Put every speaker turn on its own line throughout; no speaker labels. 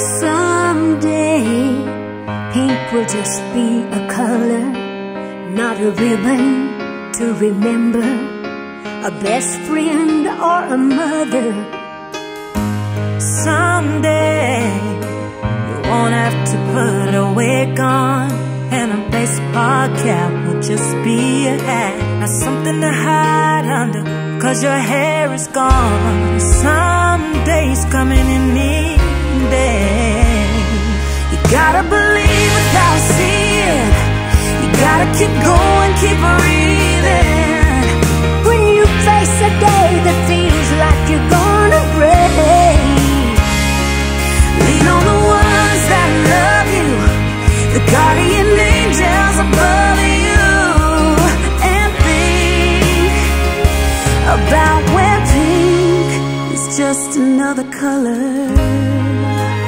Someday, pink will just be a color, not a ribbon to remember, a best friend or a mother.
Someday, you won't have to put a wig on, and a baseball cap will just be a hat, not something to hide under, cause your hair is gone. Someday, gotta keep going, keep breathing.
When you face a day that feels like you're gonna break,
Lean on the ones that love you, the guardian angels above you, and think about when pink is just another color.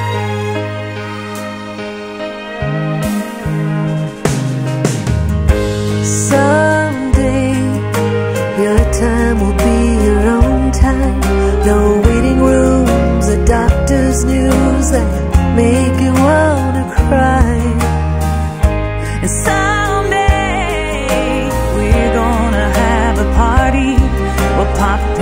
Time will be your own time. No waiting rooms or doctor's news that make you wanna cry. And someday we're gonna have a party. We'll pop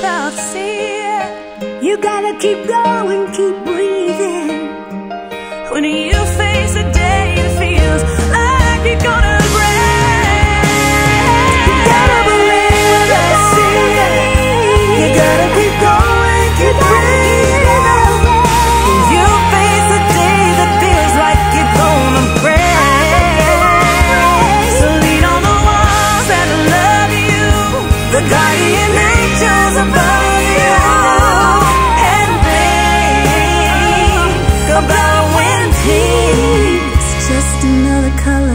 without seeing You gotta keep going, keep breathing. When you face color